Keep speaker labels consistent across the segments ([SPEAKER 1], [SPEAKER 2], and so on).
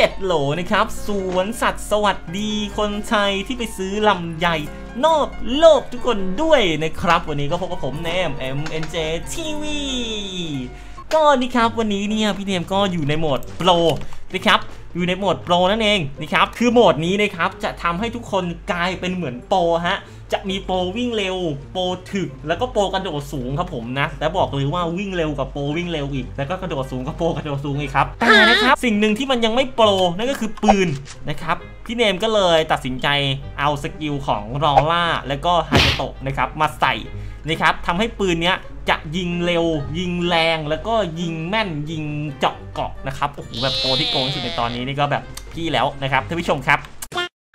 [SPEAKER 1] 7 โหลนะครับ สวนสัตว์สวัสดีคนไทยที่ไปซื้อลำไยนอกโลกทุกคนด้วยนะครับ วันนี้ก็พบกับผมเนม MNJ TV ก็นี่ครับวันนี้เนี่ยพี่เนมก็อยู่ในโหมดโปรนะครับอยู่ในโหมดโปรนั่นเองนะครับคือโหมดนี้นะครับจะทำให้ทุกคนกลายเป็นเหมือนโปรฮะจะมีโปรวิ่งเร็ว โปรถึก แล้วก็โปรกระโดดสูงครับผมนะ แต่บอกเลยว่าวิ่งเร็วกับโปรวิ่งเร็วอีก แล้วก็กระโดดสูงกับโปรกระโดดสูงอีกครับ แต่นะครับ สิ่งหนึ่งที่มันยังไม่โปรนั่นก็คือปืนนะครับ พี่เนมก็เลยตัดสินใจเอา skill ของลอร่า แล้วก็ฮายาโตะนะครับมาใส่ นะครับทำให้ปืนเนี้ยจะยิงเร็ว ยิงแรงแล้วก็ยิงแม่นยิงเจาะเกาะนะครับโอ้โหแบบโปรที่โกงที่สุดในตอนนี้นี่ก็แบบพี่แล้วนะครับท่านผู้ชมครับ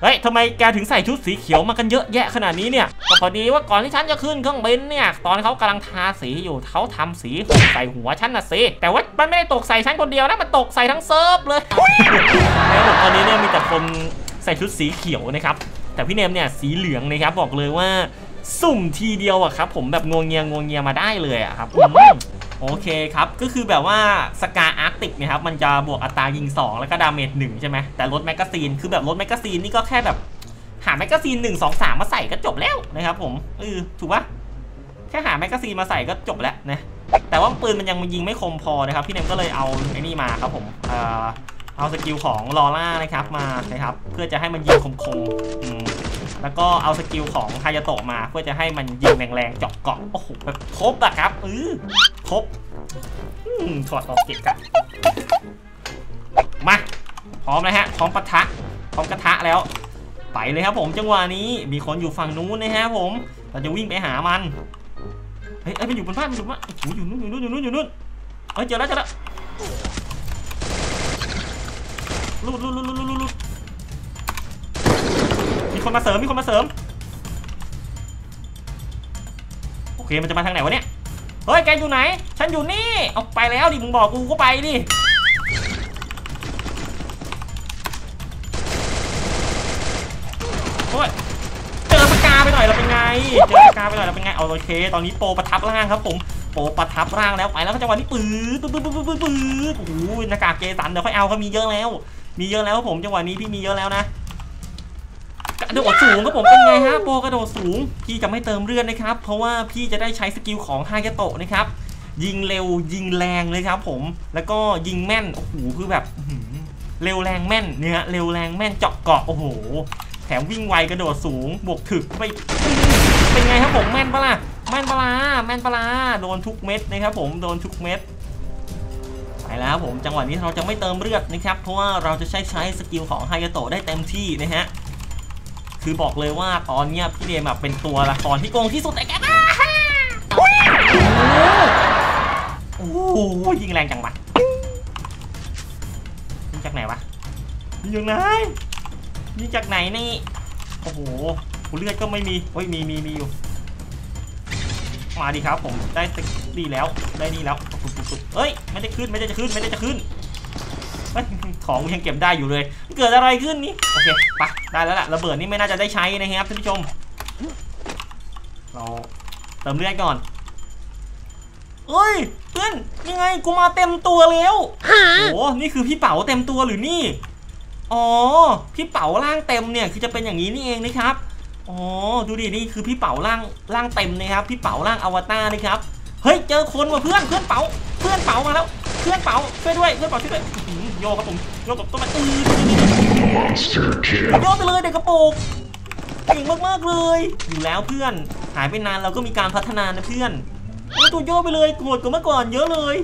[SPEAKER 1] เฮ้ยทำไมแกถึงใส่ชุดสีเขียวมากันเยอะแยะขนาดนี้เนี่ยก็พอดีว่าก่อนที่ฉันจะขึ้นเครื่องบินเนี่ย ตอนเขากำลังทาสีอยู่เขาทำสีใส่หัวฉันน่ะสิ แต่ว่ามันไม่ได้ตกใส่ฉันคนเดียวนะ มันตกใส่ทั้งเซิร์ฟเลยแล้วตอนนี้เนี่ยมีแต่คนใส่ชุดสีเขียวนะครับ แต่พี่เนมเนี่ยสีเหลืองนะครับบอกเลยว่า สุ่มทีเดียวอะครับผมแบบงวงเงียงวงเงียมาได้เลยอะครับโอเคครับก็คือแบบว่า SCAR Arctic นะครับมันจะบวกอัตรายิง 2 แล้วก็ damage 1ใช่ไหมแต่ลด magazine คือแบบลด magazine นี่ก็แค่แบบหา magazine 1 2 3 มาใส่ก็จบแล้วนะครับผมเออถูกปะแค่หา magazine มาใส่ก็จบแล้วนะแต่ว่าปืนมันยังยิงไม่คมพอนะครับพี่เนมก็เลยเอาไอ้นี่มาครับผมเอ่อเอา skill ของลอร่านะครับมานะครับเพื่อจะให้มันยิงคมๆอืม แล้วก็เอา skill ของฮายาโตะมาเพื่อจะให้มันยิงแรงๆเจาะเกาะโอ้โหแบบครบอะครับเออครบอืมถอดออกเก็บกันมาพร้อมแล้วฮะพร้อมปะทะพร้อมกระทะแล้ว ไปเลยครับผมจังหวะนี้มีคนอยู่ฝั่งนู้นนะฮะผมเราจะวิ่งไปหามันเฮ้ยเอ้มันอยู่บนบ้านมันอยู่บนบ้านโอ้โหอยู่นู้นอยู่นู้นอยู่นู้นอยู่นู้นเฮ้ยเจอแล้วเจอแล้วลุดลุดลุดลุดลุ คนมาเสริมมีคนมาเสริมโอเคมันจะมาทางไหนวะเนี่ยเฮ้ยแกอยู่ไหน ฉันอยู่นี่เอาไปแล้วดิมึงบอกกูก็ไปดิโอ้ยเจอ SCAR ไปหน่อยเราเป็นไงเจอ SCAR ไปหน่อยเราเป็นไงเอาโอเค ตอนนี้โปรประทับร่างครับผมโปรประทับร่างแล้วไปแล้วก็จังหวะนี้ปื๊ดปื๊ดปื๊ดปื๊ดปื๊ดปื๊ดโอ้โหหน้ากากเกสันเดี๋ยวค่อยเอาเขามีเยอะแล้ว มีเยอะแล้วผมจังหวะนี้พี่มีเยอะแล้วนะ กระโดดสูงครับผมเป็นไงฮะโปรกระโดดสูง พี่จะไม่เติมเลือดนะครับ เพราะว่าพี่จะได้ใช้ skill ของฮายาโตะนะครับยิงเร็วยิงแรงเลยครับผมแล้วก็ยิงแม่นโอ้โหคือแบบเร็วแรงแม่นเนี่ยเร็วแรงแม่นเจาะเกาะโอ้โห แถมวิ่งไวกระโดดสูงบวกถึกไปเป็นไงครับผมแม่นปะล่ะแม่นปะล่ะแม่นปะล่ะโดนทุกเม็ดนะครับผมโดนทุกเม็ดไปแล้วผมจังหวะนี้เราจะไม่เติมเลือดนะครับ เพราะว่าเราจะใช้ใช้ skill ของฮายาโตะได้เต็มที่นะฮะ คือบอกเลยว่าตอนเนี้ยพี่เนมอะเป็นตัวละครที่โกงที่สุดไอ้แกบ้าโอ้โหยิงแรงจังวะยิงจากไหนวะยิงจากไหนยิงจากไหนนี่โอ้โหเลือดก็ไม่มีเฮ้ยมีมีมีอยู่มาดีครับผมได้สดีแล้วได้นี่แล้วเฮ้ยไม่ได้ขึ้นไม่ได้จะขึ้นไม่ได้จะขึ้น ของยังเก็บได้อยู่เลย เกิดอะไรขึ้นนี่โอเคไปได้แล้วล่ะระเบิดนี่ไม่น่าจะได้ใช้นะครับท่านผู้ชม เราเติมเลือดก่อนเอ้ยเพื่อนยังไงกูมาเต็มตัวแล้วโอ้โหนี่คือพี่เป๋าเต็มตัวหรือนี่อ๋อพี่เป๋าร่างเต็มเนี่ยคือจะเป็นอย่างนี้นี่เองนะครับอ๋อดูดินี่คือพี่เป๋าร่างร่างเต็มนะครับพี่เป๋าร่างอวตารนะครับเฮ้ยเจอคนว่ะเพื่อนเพื่อนเป๋าเพื่อนเป๋ามาแล้ว เพื่อนเป๋าช่วยด้วยเพื่อนเป๋าช่วยด้วยอื้อหือโยกครับผมโยกกับต้นไม้อือ
[SPEAKER 2] Monster kill.
[SPEAKER 1] โยกไปเลยเด็กกระโปรงเก่งมากๆเลย อยู่แล้วเพื่อน หายไปนานเราก็มีการพัฒนานะเพื่อนโอ้ตัวโยกไปเลยโหดกว่าเมื่อก่อนเยอะเลย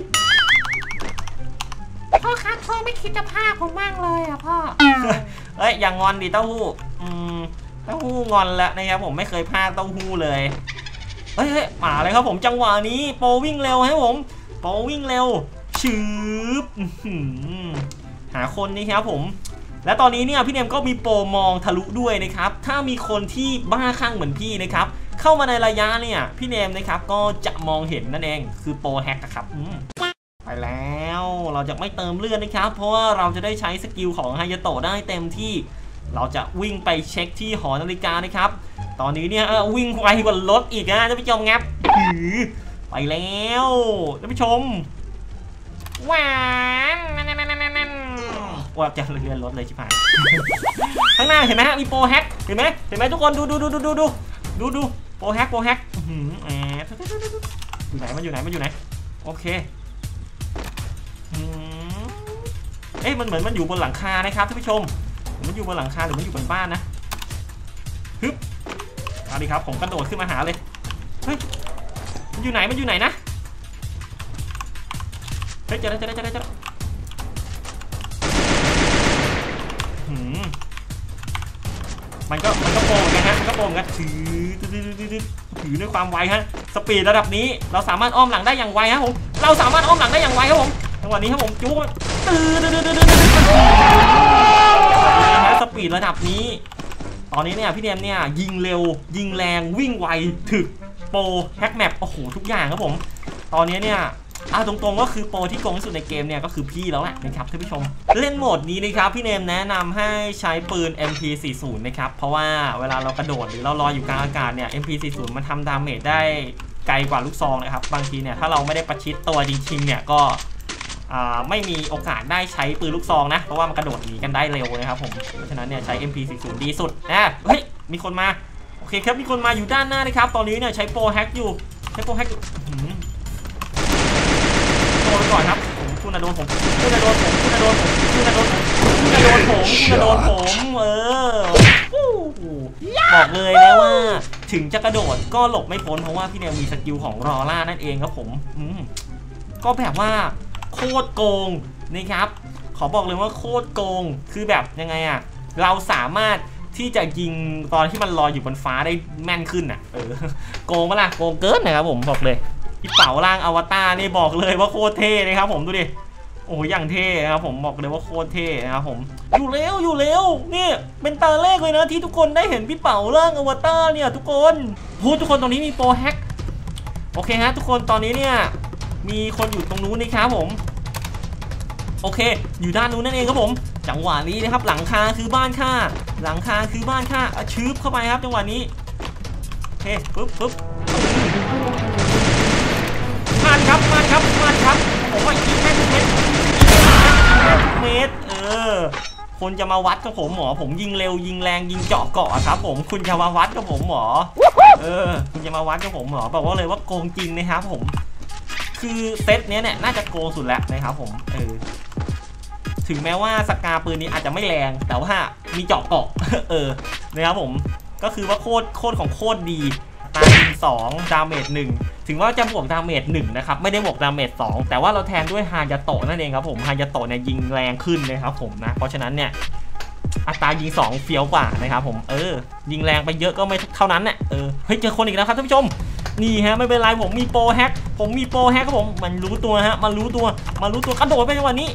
[SPEAKER 3] พ่อครับพ่อไม่คิดจะพาผมบ้างเลยอะพ่อ
[SPEAKER 1] เฮ้ยอย่างอนดิเต้าหู้อืมเต้าหู้งอนแล้วนะครับผมไม่เคยพลาดเต้าหู้เลยเฮ้ยเฮ้ยมาเลยครับผมจังหวะนี้โปรวิ่งเร็วให้ผมโปรวิ่งเร็ว ชืบหาคนนี่ครับผม และตอนนี้เนี่ยพี่เนมก็มีโปรมองทะลุด้วยนะครับ ถ้ามีคนที่บ้าคลั่งเหมือนพี่นะครับ เข้ามาในระยะเนี่ยพี่เนมนะครับก็จะมองเห็นนั่นเองคือโปรแฮกนะครับไปแล้วเราจะไม่เติมเลือดนะครับ เพราะว่าเราจะได้ใช้สกิลของไฮยาโตะได้เต็มที่เราจะวิ่งไปเช็คที่หอนาฬิกานะครับ ตอนนี้เนี่ยวิ่งไวกว่ารถอีกนะท่านผู้ชมครับไปแล้วท่านผู้ชม
[SPEAKER 3] หวาน
[SPEAKER 1] ว่าจะเลื่อนรถเลยชิบหาย ข้างหน้าเห็นไหมฮะมีโปรแฮกเห็นไหมเห็นไหมทุกคนดูดูดูดูดูดูดูดูโปรแฮกโปรแฮกอือหือแอบอยู่ไหนมันอยู่ไหนมันอยู่ไหน โอเคเอ๊ะมันเหมือนมันอยู่บนหลังคานะครับท่านผู้ชมมันอยู่บนหลังคาหรือมันอยู่บนบ้านนะฮึบเอาดิครับผมกระโดดขึ้นมาหาเลยเฮ้ยมันอยู่ไหนมันอยู่ไหนนะ ฮ้ยเจอแล้วเจอแล้วเจอแล้วเจอแล้วหืมมันก็มันก็โปรเหมือนกันฮะมันก็โปรเหมือนกันถือถือถือถือถือด้วยความไวฮะสปีดระดับนี้เราสามารถอ้อมหลังได้อย่างไวฮะผมเราสามารถอ้อมหลังได้อย่างไวครับผมจังหวะนี้ครับผมจู๊ตื้อตื้อตื้อตื้อตื้อฮะ speed ระดับนี้ ตอนนี้เนี่ยพี่เนมเนี่ยยิงเร็ว ยิงแรงวิ่งไวถึกโปร hack map โอ้โหทุกอย่างครับผม ตอนนี้เนี่ย เอาตรงๆก็คือโปรที่โกงที่สุดในเกมเนี่ยก็คือพี่แล้วแหละนะครับท่านผู้ชม เล่นโหมดนี้นะครับพี่เนมแนะนำให้ใช้ปืน MP40 นะครับเพราะว่าเวลาเรากระโดดหรือเราลอยอยู่กลางอากาศเนี่ย MP40 มันทำ damage ได้ไกลกว่าลูกซองนะครับบางทีเนี่ยถ้าเราไม่ได้ประชิดตัวจริงๆเนี่ยก็อ่าไม่มีโอกาสได้ใช้ปืนลูกซองนะ เพราะว่ามันกระโดดหนีกันได้เร็วนะครับผม เพราะฉะนั้นเนี่ยใช้ MP40 ดีสุดนะเฮ้ย มีคนมา โอเคครับ มีคนมาอยู่ด้านหน้านะครับ ตอนนี้เนี่ยใช้โปรแฮกอยู่ ใช้โปรแฮกอยู่อื้อหือ โดนก่อนครับผม คุณน่ะโดนผมคุณน่ะโดนผมคุณน่ะโดนผมคุณน่ะโดนผมคุณน่ะโดนผมคุณน่ะโดนผมเออฮู้บอกเลยนะว่า ถึงจะกระโดดก็หลบไม่พ้นเพราะว่าพี่แนวมีสกิลของรอล่านั่นเองครับผมอืมก็แบบว่าโคตรโกงนะครับ ขอบอกเลยว่าโคตรโกงคือแบบยังไงอะเราสามารถที่จะยิงตอนที่มันลอยอยู่บนฟ้าได้แม่นขึ้นอะเออโกงปะล่ะโกงเกินนะครับผมบอกเลย พี่เป๋าร่างอวตารนี่บอกเลยว่าโคตรเท่นะครับผมดูดิโอ้โหอย่างเท่นะครับผมบอกเลยว่าโคตรเท่นะครับผมอยู่เร็วอยู่เร็วนี่เป็นตาแรกเลยนะที่ทุกคนได้เห็นพี่เป๋าร่างอวตารเนี่ยทุกคนพูดทุกคนตรงนี้มีโปรแฮกโอเคฮะทุกคนตอนนี้เนี่ยมีคนอยู่ตรงนู้นนะครับผม โอเค อยู่ด้านนู้นนั่นเองครับผม จังหวะนี้นะครับหลังคาคือบ้านข้าหลังคาคือบ้านข้าชืบเข้าไปครับจังหวะนี้โอเคปึ๊บปึ๊บ คนจะมาวัดกับผมหมอ ผมยิงเร็วยิงแรงยิงเจาะเกาะครับ ผมคุณจะมาวัดกับผมหมอ เออ คุณจะมาวัดกับผมหมอบอกว่าเลยว่าโกงจริงนะครับผม คือเซตเนี้ยเนี่ยน่าจะโกงสุดแล้วนะครับผม เออ ถึงแม้ว่า SCAR ปืนนี้อาจจะไม่แรง แต่ว่ามีเจาะเกาะ เออ นะครับผม ก็คือว่าโคตรโคตรของโคตรอัตรายิงสอง damage หนึ่ง ถึงว่าจะบวก damage หนึ่งนะครับไม่ได้บวก damage สองแต่ว่าเราแทนด้วยฮายาโตะนั่นเองครับผมฮายาโตะเนี่ยยิงแรงขึ้นนะครับผมนะเพราะฉะนั้นเนี่ยอัตรายิงสองเฟี้ยวกว่านะครับผมเออ ยิงแรงไปเยอะก็ไม่เท่านั้นเนี่ยเออเฮ้ยเจอคนอีกแล้วครับท่านผู้ชมนี่ฮะไม่เป็นไรผมมีโปร hack ผมมีโปร hack ครับผมมันรู้ตัวฮะมันรู้ตัวมันรู้ตัวกระโดดไปจังหวะนี้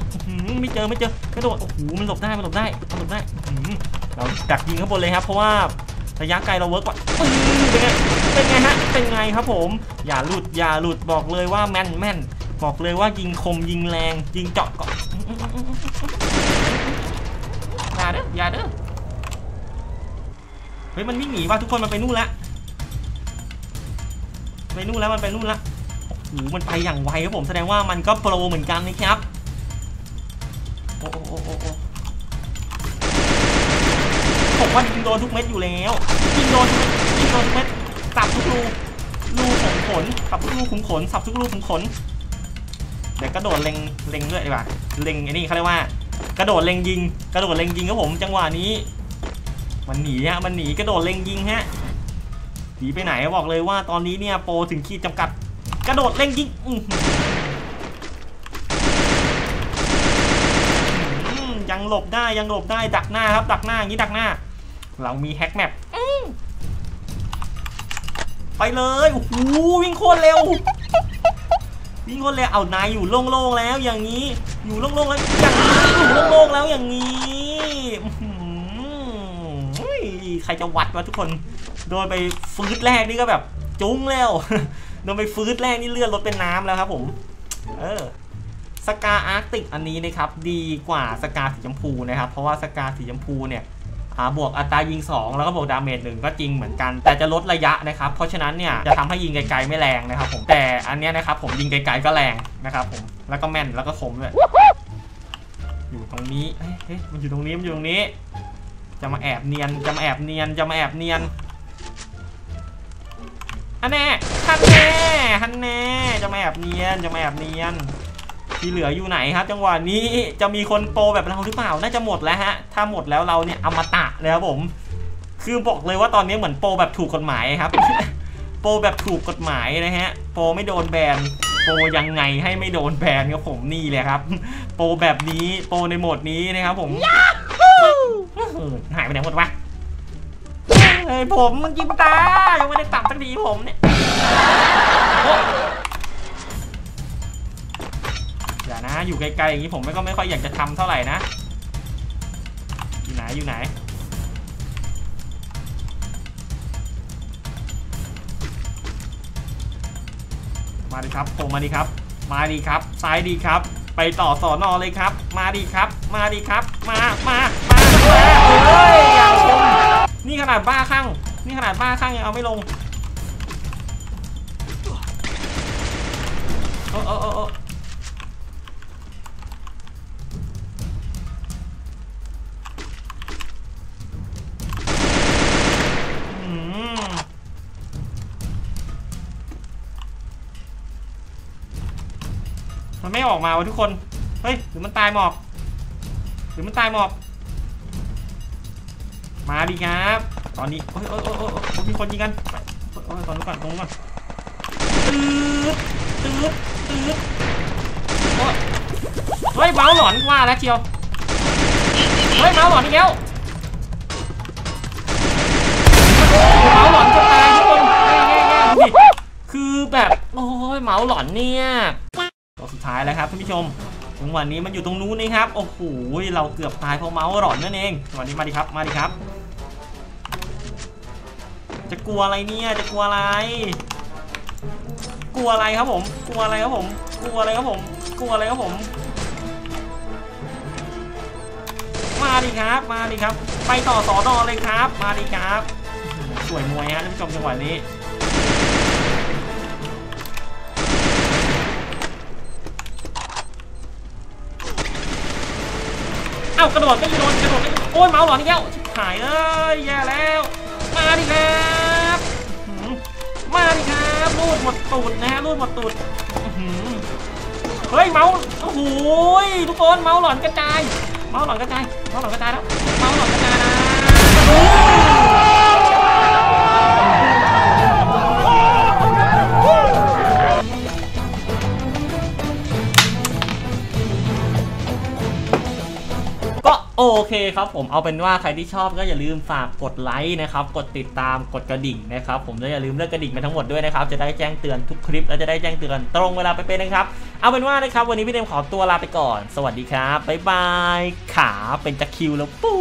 [SPEAKER 1] ไม่เจอไม่เจอกระโดดโอ้โหมันหลบได้มันหลบได้มันหลบได้เราดักยิงข้างบนเลยครับเพราะว่า ระยะไกลเรา work กว่าเป็นไงเป็นไงฮะเป็นไงครับผม อย่าหลุดอย่าหลุดบอกเลยว่าแม่นแม่นบอกเลยว่ายิงคมยิงแรงยิงเจาะเกาะอย่าเด้ออย่าเด้อเฮ้ยมันวิ่งหนีว่ะทุกคนมันไปนู่นละไปนู่นแล้วมันไปนู่นล้วโอ้โหมันไปอย่างไวครับผมแสดงว่ามันก็โปรเหมือนกันนะครับโอ้โอ้โอ้โอ้ ผมว่ายิงโดนทุกเม็ดอยู่แล้วยิงโดนยิงโดนทุกเม็ดสับทุกรูรูขุมขนสับทุกรูขุมขนสับทุกรูขุมขนเดี๋ยวกระโดดเล็งเล็งด้วยดีกว่าเล็งไอ้นี่เขาเรียกว่า กระโดดเล็งยิง กระโดดเล็งยิงครับผมจังหวะนี้ มันหนีฮะมันหนีกระโดดเล็งยิงฮะหนีไปไหนบอกเลยว่าตอนนี้เนี่ยโปรถึงขีดจำกัด กระโดดเร่งยิงอื้อหืออืมยังหลบได้ยังหลบได้ดักหน้าครับดักหน้าอย่างนี้ดักหน้า เรามีแฮกแมปไปเลยโอ้โหวิ่งโคตรเร็ว วิ่งโคตรเร็วเอานายอยู่โล่งๆแล้วอย่างนี้ อยู่โล่งๆแล้วอย่างนี้อยู่โล่งๆแล้วอย่างนี้ใครจะวัดวะทุกคน โดนไปฟืดแรกนี่ก็แบบจุ้งแล้วโดนไปฟืดแรกนี่เลือดลดเป็นน้ำแล้วครับผม เออสกาอาร์ติกอันนี้นะครับ ดีกว่าสกาสีชมพูนะครับ เพราะว่าสกาสีชมพูเนี่ย บวกอัตรายิง 2 แล้วก็บวก damage หนึ่งก็จริงเหมือนกัน แต่จะลดระยะนะครับ เพราะฉะนั้นเนี่ยจะทำให้ยิงไกลๆไม่แรงนะครับผมแต่อันเนี้ยนะครับผมยิงไกลๆก็แรงนะครับผมแล้วก็แม่นแล้วก็คมด้วยอยู่ตรงนี้เฮ้ยเฮ้ยมันอยู่ตรงนี้มันอยู่ตรงนี้ จะมาแอบเนียนจะมาแอบเนียนจะมาแอบเนียนฮั่นแน่ฮั่นแน่ฮั่นแน่จะมาแอบเนียนจะมาแอบเนียน ที่เหลืออยู่ไหนครับจังหวะนี้จะมีคนโปรแบบเราหรือเปล่าน่าจะหมดแล้วฮะถ้าหมดแล้วเราเนี่ยอมตะเลยครับผม คือบอกเลยว่าตอนนี้เหมือนโปรแบบถูกกฎหมายครับ โปรแบบถูกกฎหมายนะฮะ โปรไม่โดนแบนโปรยังไงให้ไม่โดนแบนครับผมนี่เลยครับ โปรแบบนี้โปรในโหมดนี้นะครับผมหายไปไหนหมดวะเฮ้ยผมมันกินตายังไม่ได้ตับสักทีผมเนี่ย อ๊ะอยู่ไกลๆอย่างนี้ผมไม่ก็ไม่ค่อยอยากจะทำเท่าไหร่นะ อยู่ไหนอยู่ไหน มาดิครับผมมาดิครับ มาดีครับ ซ้ายดีครับ ไปต่อสอนอเลยครับ มาดีครับ มาดีครับ มา มา มาเฮ้ยอย่างคมนี่ขนาดบ้าข้าง นี่ขนาดบ้าข้างยังเอาไม่ลงโอ้โอ้โอ้โอ้อื มันไม่ออกมาวะทุกคน เฮ้ย หรือมันตายหมอก หรือมันตายหมอก มาดีครับ ตอนนี้โอ้ยโอ้ยโอ้ยโอ้ยมีคนยิงกันโอ้ยตอนนู้นก่อนตรงนู้นก่อนตืดตืดตืดโอ้ยเฮ้ยเมาส์หลอนว่าแล้วเชียว เฮ้ยเมาส์หลอนอีกแล้วเมาส์หลอนจะตายทุกคนแง่แง่แง่ดูดิคือแบบ โอ้ยเมาส์หลอนเนี่ย ตัวสุดท้ายแล้วครับท่านผู้ชมจังหวะนี้มันอยู่ตรงนู้นนะครับ โอ้โห เราเกือบตายเพราะเมาส์หลอนนั่นเองจังหวะนี้มาดิครับ มาดิครับ จะกลัวอะไรเนี่ย จะกลัวอะไร กลัวอะไรครับผม กลัวอะไรครับผม กลัวอะไรครับผม กลัวอะไรครับผม มาดิครับ มาดิครับ ไปต่อสอนอเลยครับ มาดิครับ สวยมวยฮะท่านผู้ชมจังหวะนี้ เอ้ากระโดดไม่โดนกระโดดโอ้ยเมาส์หลอนอีกแล้วหายเลยแย่แล้ว มาดิครับมาดิครับรูดหมดตูดนะฮะรูดหมดตูดเฮ้ยเมาส์โอ้โหทุกคนเมาส์หลอนกระจายเมาส์หลอนกระจายเมาส์หลอนกระจายแล้ว เคครับผมเอาเป็นว่าใครที่ชอบก็อย่าลืมฝากกดไลค์นะครับ กดติดตามกดกระดิ่งนะครับผมและอย่าลืมเลือกกระดิ่งไปทั้งหมดด้วยนะครับ จะได้แจ้งเตือนทุกคลิปและจะได้แจ้งเตือนตรงเวลาไปเป็นนะครับ เอาเป็นว่านะครับ วันนี้พี่เดมขอตัวลาไปก่อน สวัสดีครับบ๊ายบายขาเป็นตะคิวแล้วปุ๊